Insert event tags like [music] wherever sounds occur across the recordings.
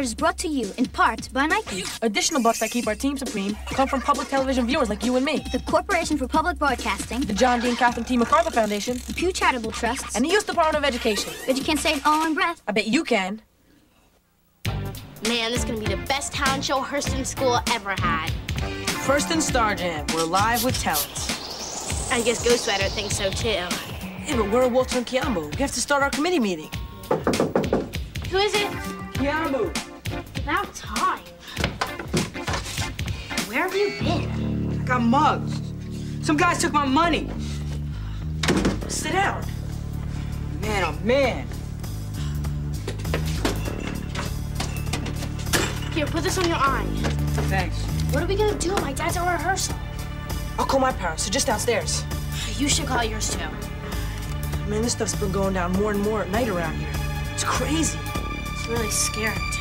Ghost is brought to you in part by Nike, Additional bucks that keep our team supreme come from public television viewers like you and me. the Corporation for Public Broadcasting, The John D. and Catherine T. MacArthur Foundation, the Pew Charitable Trusts, and the U.S. Department of Education. but you can't say it all in breath. I bet you can. Man, this is gonna be the best talent show Hurston School ever had. First in Star Jam, we're live with talent. I guess Ghostwriter thinks so too. Hey, but we're Walter and Kiambo. We have to start our committee meeting. Who is it? Kiambo. About time. Where have you been? I got mugged. Some guys took my money. Sit down. Man, oh man. Here, put this on your eye. Thanks. What are we gonna do? My dad's at rehearsal. I'll call my parents. They're just downstairs. You should call yours too. Man, this stuff's been going down more and more at night around here. It's crazy. It's really scary too.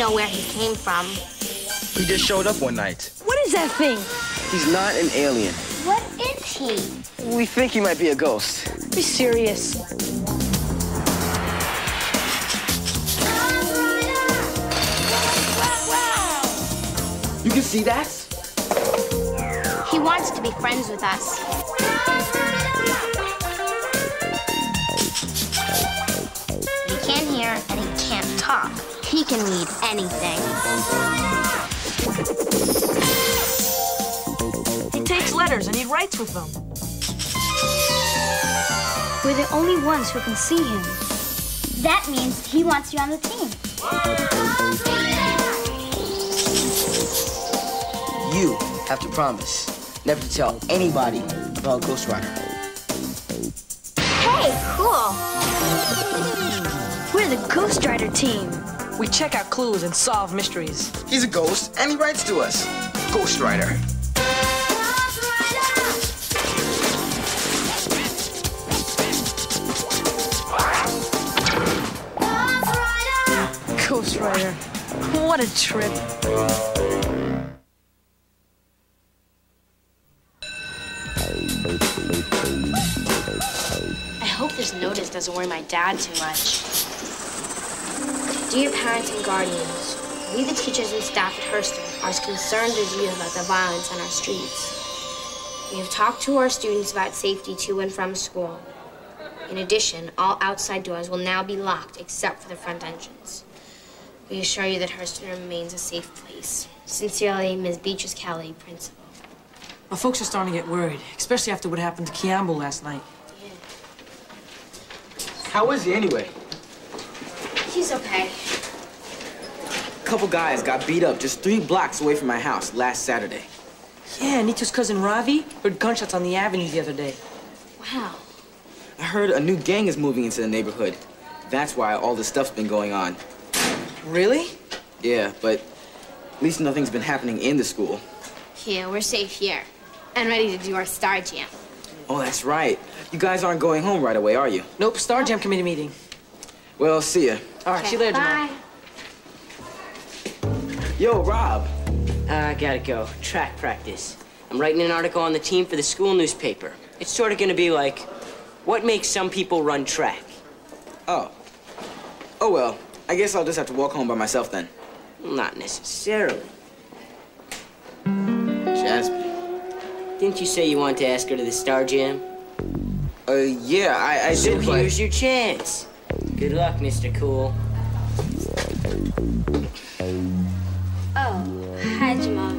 Know where he came from. He just showed up one night. What is that thing? He's not an alien. What is he? We think he might be a ghost. Be serious. You can see that? He wants to be friends with us. He can't hear and he can't talk. He can read anything. He takes letters and he writes with them. We're the only ones who can see him. That means he wants you on the team. You have to promise never to tell anybody about Ghostwriter. Hey, cool. We're the Ghostwriter team. We check out clues and solve mysteries. He's a ghost and he writes to us. Ghostwriter. Ghost Rider. What a trip. I hope this notice doesn't worry my dad too much. Dear parents and guardians, we the teachers and staff at Hurston are as concerned as you about the violence on our streets. We have talked to our students about safety to and from school. In addition, all outside doors will now be locked except for the front entrance. We assure you that Hurston remains a safe place. Sincerely, Ms. Beatrice Kelly, Principal. My folks are starting to get worried, especially after what happened to Kiambo last night. How is he anyway? He's okay. A couple guys got beat up just three blocks away from my house last Saturday. Yeah, Nito's cousin Ravi heard gunshots on the avenue the other day. Wow. I heard a new gang is moving into the neighborhood. That's why all this stuff's been going on. Really? Yeah, but at least nothing's been happening in the school. Yeah, we're safe here. And ready to do our Star Jam. Oh, that's right. You guys aren't going home right away, are you? Nope, Star Jam committee meeting. Well, see ya. All right, see you later, Jamal. Bye. Yo, Rob. I gotta go. Track practice. I'm writing an article on the team for the school newspaper. It's sort of gonna be like, what makes some people run track? Oh. Oh, well. I guess I'll just have to walk home by myself then. Not necessarily. Jasmine. Didn't you say you wanted to ask her to the Star Jam? Uh, yeah, I, I So did, but... here's your chance. Good luck, Mr. Cool. Oh, hi, Jamal.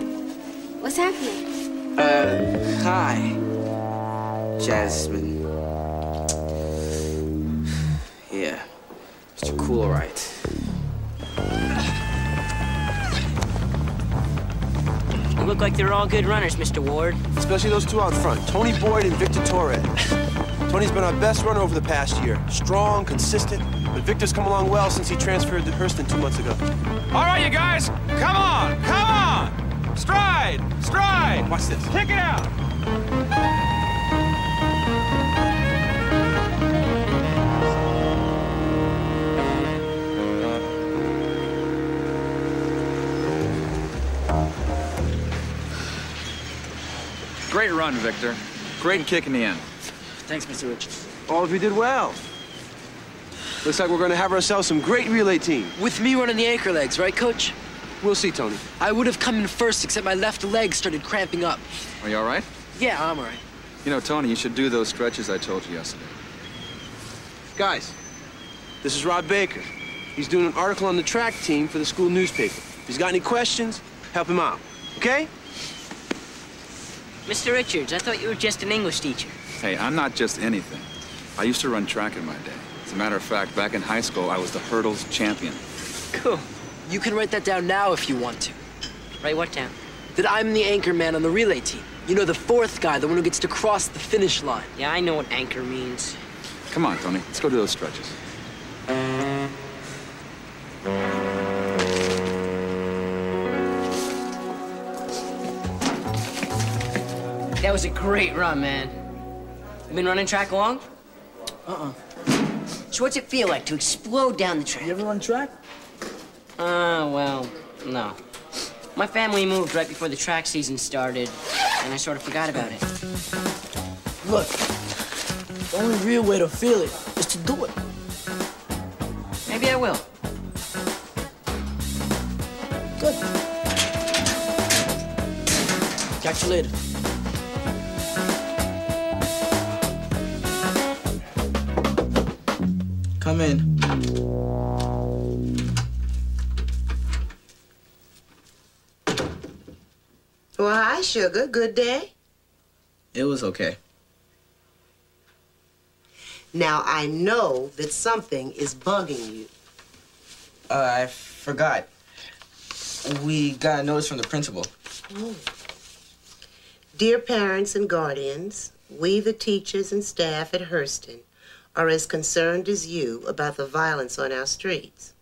What's happening? Uh, hi. Jasmine. Yeah. Mr. Cool, right. You look like they're all good runners, Mr. Ward. Especially those two out front, Tony Boyd and Victor Torres. [laughs] Tony's been our best runner over the past year. Strong, consistent, but Victor's come along well since he transferred to Hurston two months ago. All right, you guys, come on, come on! Stride, stride! Watch this. Kick it out! Great run, Victor. Great kick in the end. Thanks, Mr. Richards. All of you did well. Looks like we're going to have ourselves some great relay team. With me running the anchor legs, right, Coach? We'll see, Tony. I would have come in first, except my left leg started cramping up. Are you all right? Yeah, I'm all right. You know, Tony, you should do those stretches I told you yesterday. Guys, this is Rob Baker. He's doing an article on the track team for the school newspaper. If he's got any questions, help him out. Okay? Mr. Richards, I thought you were just an English teacher. Hey, I'm not just anything. I used to run track in my day. As a matter of fact, back in high school, I was the hurdles champion. Cool. You can write that down now if you want to. Write what down? That I'm the anchor man on the relay team. You know, the fourth guy, the one who gets to cross the finish line. Yeah, I know what anchor means. Come on, Tony, let's go do those stretches. That was a great run, man. You been running track long? Uh-uh. So what's it feel like to explode down the track? You ever run track? Uh, well, no. My family moved right before the track season started, and I sort of forgot about it. Look, the only real way to feel it is to do it. Maybe I will. Good. Catch you later. Well, hi, Sugar. Good day. It was okay. Now, I know that something is bugging you. Uh, I forgot. We got a notice from the principal. Oh. Dear parents and guardians, we, the teachers and staff at Hurston, are as concerned as you about the violence on our streets.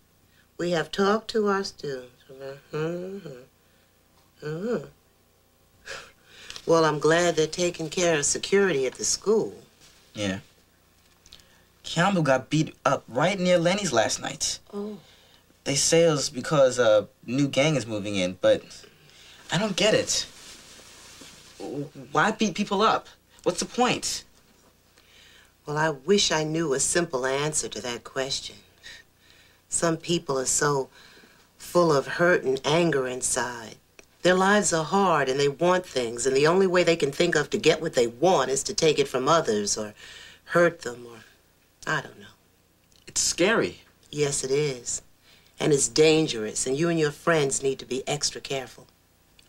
We have talked to our students. Uh-huh. Uh-huh. Well, I'm glad they're taking care of security at the school. Yeah. Campbell got beat up right near Lenny's last night. Oh. They say it was because a new gang is moving in, but I don't get it. Why beat people up? What's the point? Well, I wish I knew a simple answer to that question. Some people are so full of hurt and anger inside. Their lives are hard and they want things, and the only way they can think of to get what they want is to take it from others or hurt them or I don't know. It's scary. Yes, it is. And it's dangerous, and you and your friends need to be extra careful.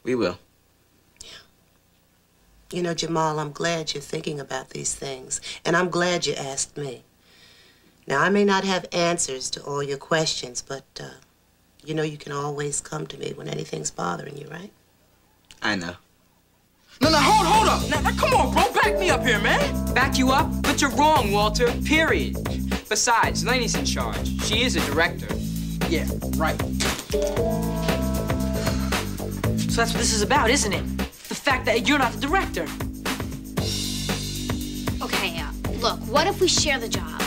We will. You know, Jamal, I'm glad you're thinking about these things, and I'm glad you asked me. Now, I may not have answers to all your questions, but, uh, you know, you can always come to me when anything's bothering you, right? I know. No, no, hold, hold up. Now, now, come on, bro. Back me up here, man. Back you up? But you're wrong, Walter. Period. Besides, Lenni's in charge. She is a director. Yeah, right. So that's what this is about, isn't it? The fact that you're not the director. Okay, uh, look, what if we share the job?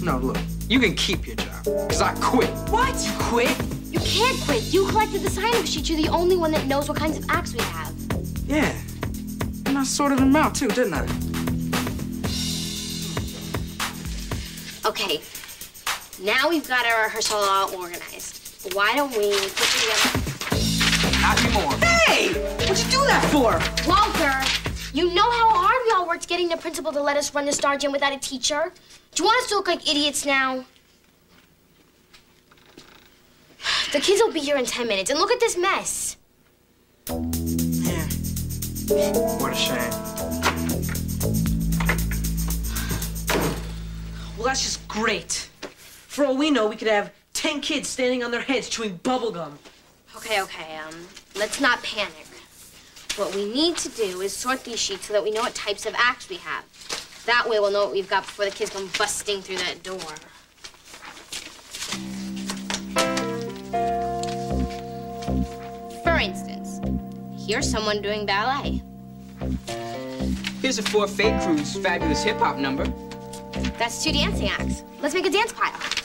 No, look. You can keep your job, because I quit. What? You quit? You can't quit. You collected the sign-up sheet. You're the only one that knows what kinds of acts we have. Yeah. And I sorted them out, too, didn't I? Okay, now we've got our rehearsal all organized. Why don't we put together... Not anymore. Hey! What'd you do that for? Walter, you know how hard we all worked getting the principal to let us run the Star Jam without a teacher? Do you want us to look like idiots now? The kids will be here in 10 minutes, and look at this mess. Yeah. What a shame. Well, that's just great. For all we know, we could have 10 kids standing on their heads chewing bubblegum. Okay, okay, um, let's not panic. What we need to do is sort these sheets so that we know what types of acts we have. That way we'll know what we've got before the kids come busting through that door. For instance, here's someone doing ballet. Here's a four fake crew's fabulous hip hop number. That's two dancing acts. Let's make a dance pile.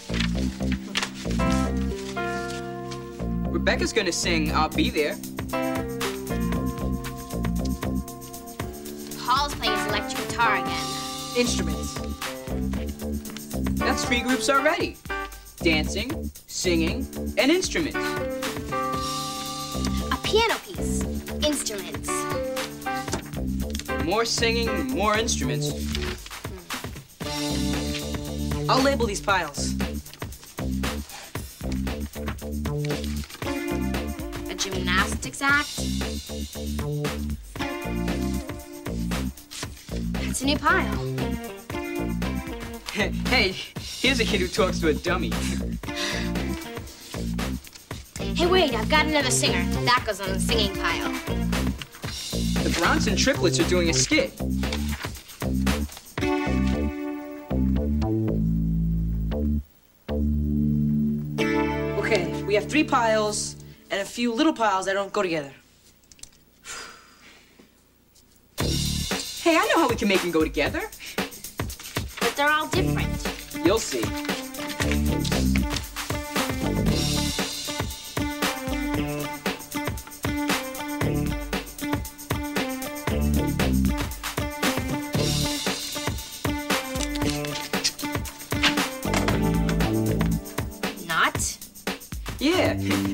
Rebecca's gonna sing I'll Be There. Paul's playing his electric guitar again. Instruments. That's three groups already. Dancing, singing, and instruments. A piano piece. Instruments. More singing, more instruments. I'll label these piles. Gymnastics act. That's a new pile. hey, hey, here's a kid who talks to a dummy. Hey, wait, I've got another singer. That goes on the singing pile. The Bronson triplets are doing a skit. Okay, we have three piles few little piles that don't go together. Hey, I know how we can make them go together. But they're all different. You'll see.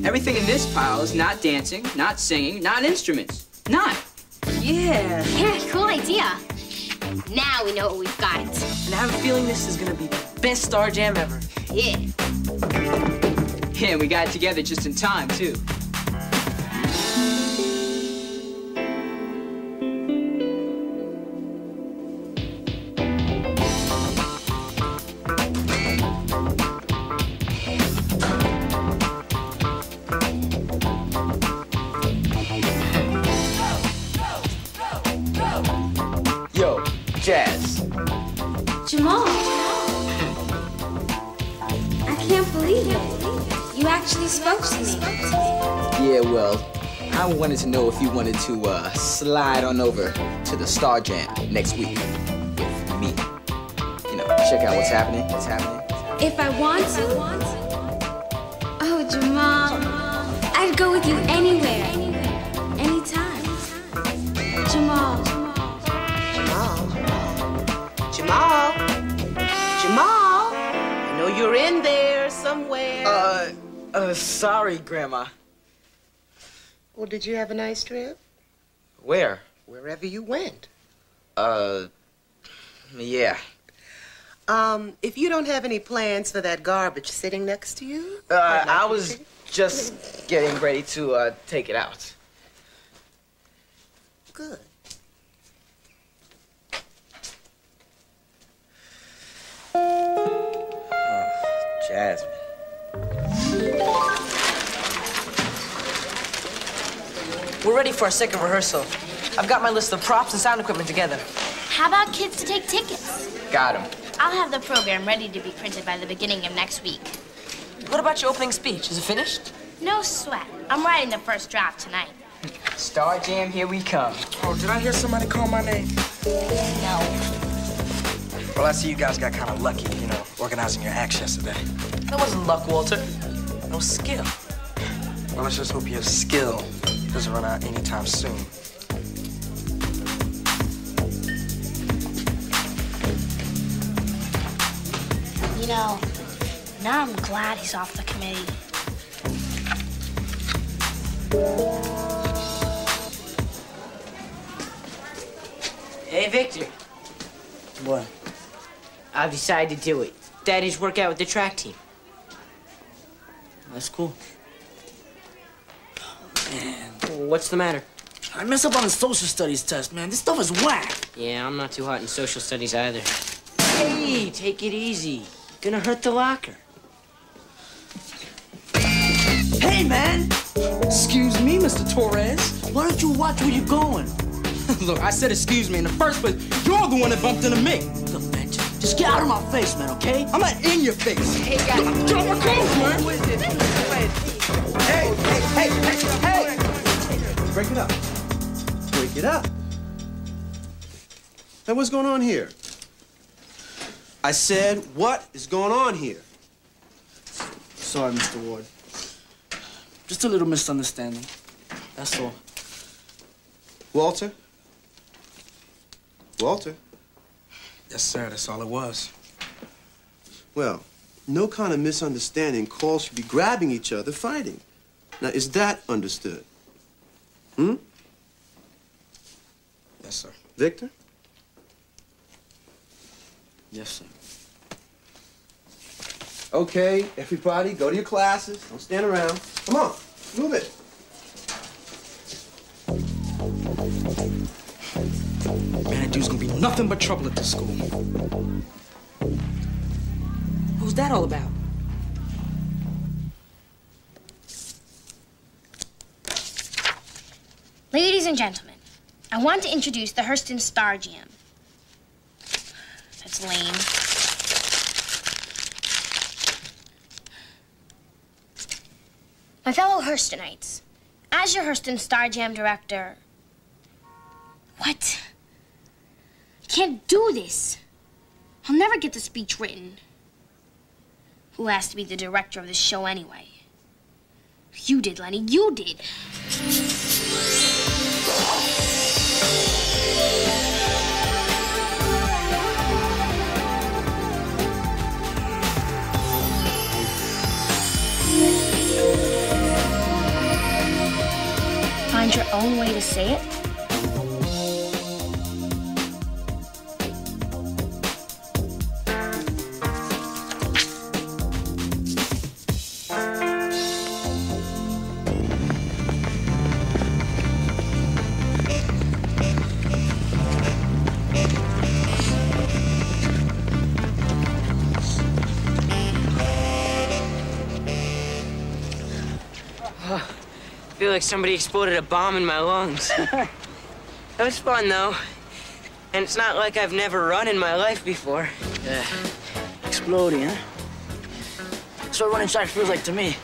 Everything in this pile is not dancing, not singing, not instruments. Not. Yeah. [laughs] Yeah, cool idea. Now we know what we've got. And I have a feeling this is gonna be the best Star Jam ever. Yeah. Yeah, we got it together just in time, too. Actually spoke to me. Yeah, well, I wanted to know if you wanted to uh, slide on over to the Star Jam next week with me. You know, check out what's happening. What's happening. If I want to? Oh, Jamal. I'd go with you anywhere. Anytime. Jamal. Jamal. Jamal. Jamal. I know you're in there somewhere. Uh, sorry, Grandma. well, did you have a nice trip? Where? Wherever you went. Uh, yeah. Um, if you don't have any plans for that garbage sitting next to you, Uh, like I was just getting ready to uh, take it out. Good. Jasmine. We're ready for our second rehearsal. I've got my list of props and sound equipment together. How about kids to take tickets? Got him. I'll have the program ready to be printed by the beginning of next week. What about your opening speech? Is it finished? No sweat. I'm writing the first draft tonight. Star Jam, here we come. Oh, did I hear somebody call my name? No. Well, I see you guys got kind of lucky, you know, organizing your acts yesterday. That wasn't luck, Walter. No skill. Well, let's just hope your skill doesn't run out anytime soon. You know, now I'm glad he's off the committee. Hey, Victor. What? I've decided to do it. Daddy's work out with the track team. That's cool. Oh, man. What's the matter? I messed up on the social studies test, man. This stuff is whack. Yeah, I'm not too hot in social studies either. Hey, take it easy. Gonna hurt the locker. Hey, man! Excuse me, Mr. Torres. Why don't you watch where you're going? [laughs] Look, I said excuse me in the first place. You're the one that bumped into me. Just, get out of my face, man, okay? I'm not in your face. Hey, guys. Drop my clothes, man. Hey, hey, hey, hey, hey! Break it up. Break it up. Hey, what's going on here? I said, what is going on here? Sorry, Mr. Ward. Just a little misunderstanding. That's all. Walter? Walter? Yes, sir. That's all it was. Well, no kind of misunderstanding calls for be grabbing each other, fighting. Now, is that understood? Hmm? Yes, sir. Victor? Yes, sir. Okay, everybody, go to your classes. Don't stand around. Come on, move it. Man, that dude's gonna be nothing but trouble at this school. Who's that all about? Ladies and gentlemen, I want to introduce the Hurston Star Jam. That's lame. My fellow Hurstonites, as your Hurston Star Jam director. What? I can't do this. I'll never get the speech written. Who has to be the director of this show anyway? You did, Lenni. You did. Find your own way to say it? Like somebody exploded a bomb in my lungs. [laughs] that was fun, though. And it's not like I've never run in my life before. Yeah. Exploding, huh? That's what running track feels like to me.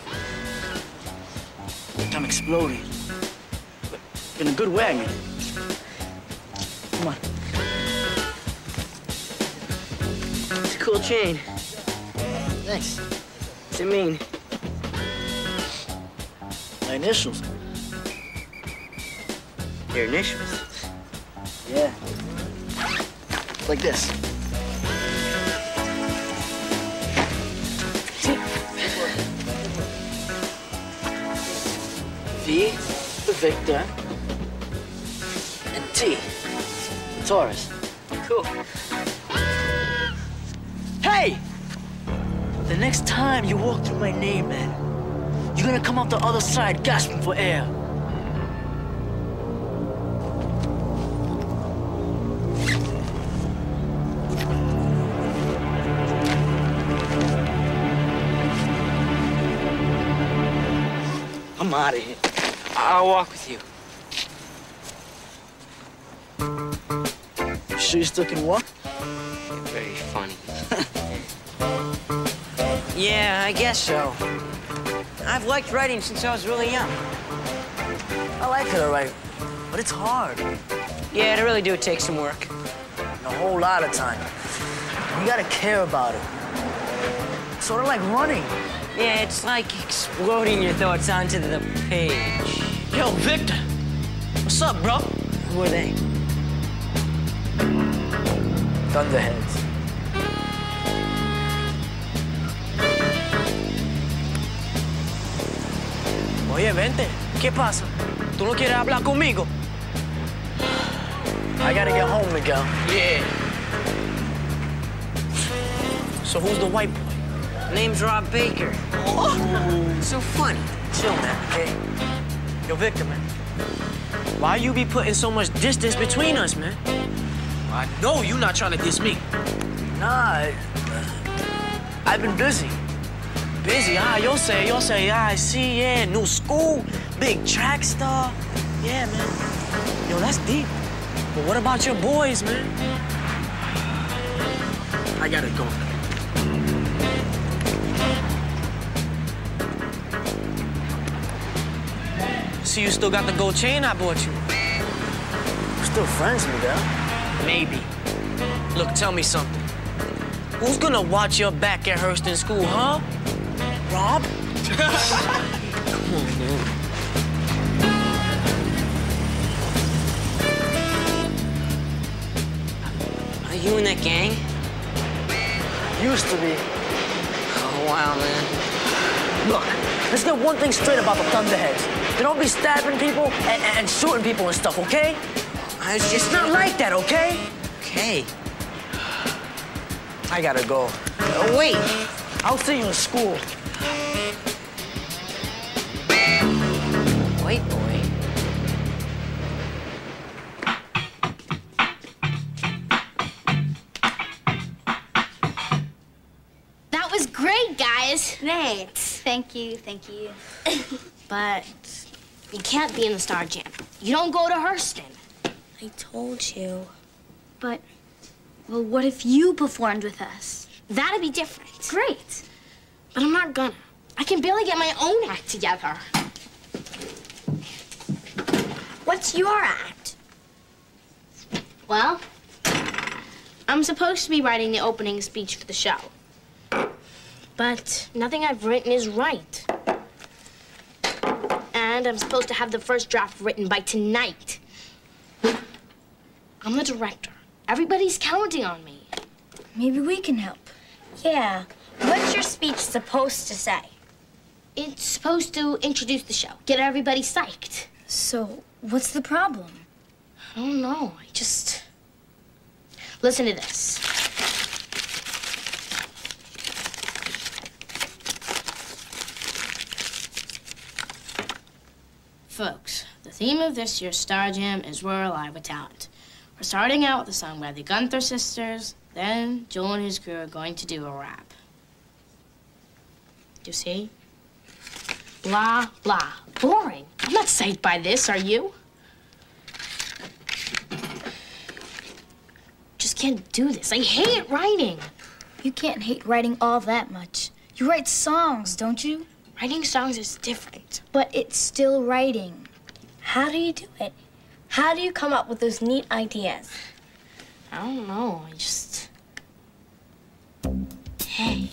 I'm exploding. But in a good way, I mean. Come on. It's a cool chain. Thanks. What's it mean? My initials. Your initials. Yeah. Like this. V for Victor. And T for Torres. Cool. Hey! The next time you walk through my name, man, you're gonna come out the other side gasping for air. I'm out of here. I'll walk with you. You sure you still can walk? You're very funny. [laughs] yeah, I guess so. I've liked writing since I was really young. I like it, all right. But it's hard. Yeah, to really do it takes some work. And a whole lot of time. You gotta care about it. Sort of like running. Yeah, it's like exploding your thoughts onto the page. Yo, Victor. What's up, bro? Who are they? Thunderheads. Oye, vente. ¿Qué pasa? ¿Tú no quieres hablar conmigo? I gotta get home, Miguel. Yeah. So who's the white boy? Name's Rob Baker. So funny. Chill, man, okay? Yo, Victor, man. Why you be putting so much distance between us, man? I know you not trying to diss me. Nah, I, I've been busy. Busy, ah, you'll say, you'll say, ah, I see, yeah, new school, big track star. Yeah, man. Yo, that's deep. But what about your boys, man? I gotta go. See, you still got the gold chain I bought you. We're still friends, Miguel. Maybe. Look, tell me something. Who's gonna watch your back at Hurston School, huh? Rob? Come on, man. Are you in that gang? Used to be. Wow, man. Look, let's get one thing straight about the Thunderheads. They don't be stabbing people and, and shooting people and stuff, okay? I was just It's not like that, okay? Okay. I gotta go. Oh, wait. I'll see you in school. Thank you, thank you. But you can't be in the Star Jam. You don't go to Hurston. I told you. But, well, what if you performed with us? That'd be different. Great. But I'm not gonna. I can barely get my own act together. What's your act? Well, I'm supposed to be writing the opening speech for the show. But nothing I've written is right. And I'm supposed to have the first draft written by tonight. I'm the director. Everybody's counting on me. Maybe we can help. Yeah. What's your speech supposed to say? It's supposed to introduce the show, get everybody psyched. So, what's the problem? I don't know. I just. Listen to this. Folks, the theme of this year's Star Jam is We're Alive with Talent. We're starting out with a song by the Gunther Sisters, then Joel and his crew are going to do a rap. You see? Blah, blah. Boring. I'm not saved by this, are you? Just can't do this. I hate writing. You can't hate writing all that much. You write songs, don't you? Writing songs is different. But it's still writing. How do you do it? How do you come up with those neat ideas? I don't know. I just. Hey,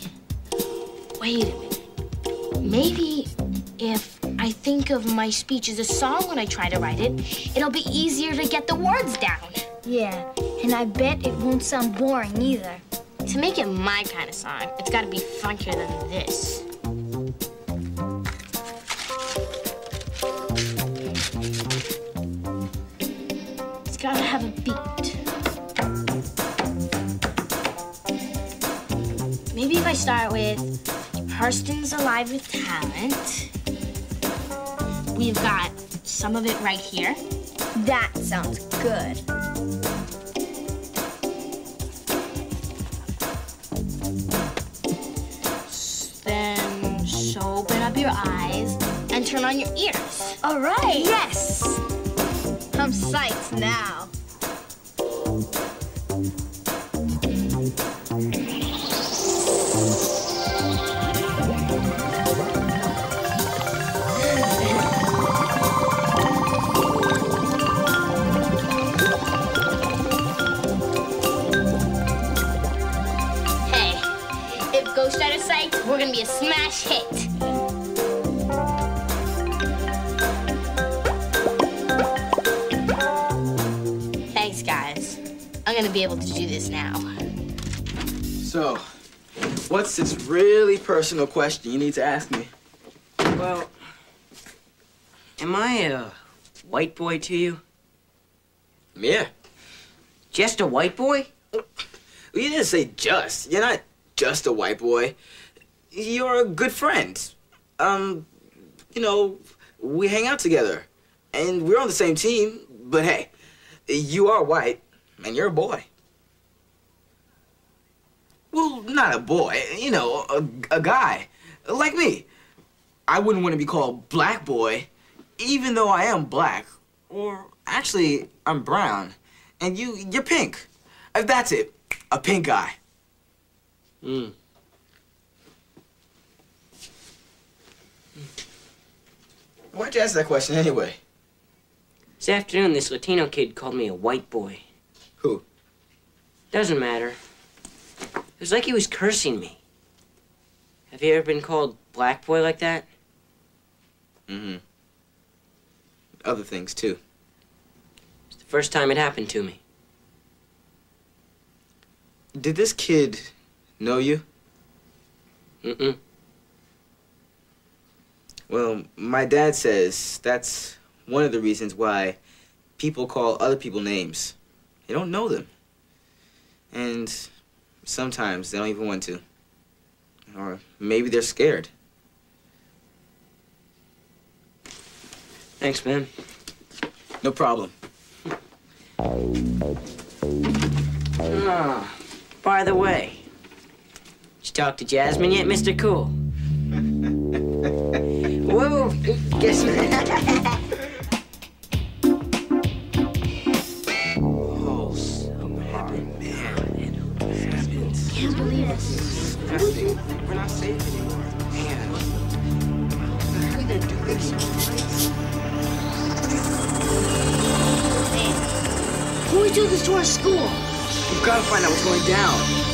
wait a minute. Maybe if I think of my speech as a song when I try to write it, it'll be easier to get the words down. Yeah, and I bet it won't sound boring either. To make it my kind of song, it's gotta be funkier than this. Have a beat. Maybe if I start with Hurston's alive with talent. We've got some of it right here. That sounds good. Then so open up your eyes and turn on your ears. All right. Yes. I'm psyched now. Gonna be able to do this now. So, what's this really personal question you need to ask me? Well, am I a white boy to you? Yeah. Just a white boy? You didn't say just. You're not just a white boy. You're a good friend. Um, you know, we hang out together. And we're on the same team, but hey, you are white, and you're a boy. Well, not a boy, you know, a, a guy. Like me. I wouldn't want to be called black boy, even though I am black. Or actually, I'm brown. And you, you're pink. That's it. A pink guy. Hmm. Why'd you ask that question anyway? This afternoon, this Latino kid called me a white boy. Who? Doesn't matter. It was like he was cursing me. Have you ever been called black boy like that? Mm-hmm. Other things too. It's the first time it happened to me. Did this kid know you? Mm-mm. Well, my dad says that's one of the reasons why people call other people names. They don't know them. And sometimes they don't even want to. Or maybe they're scared. Thanks, man. No problem. Ah, by the way, did you talk to Jasmine yet, Mr. Cool? [laughs] Whoa, guess [laughs] We're not safe anymore. Man. How are we gonna do this? Who we do this to our school? We've got to find out what's going down.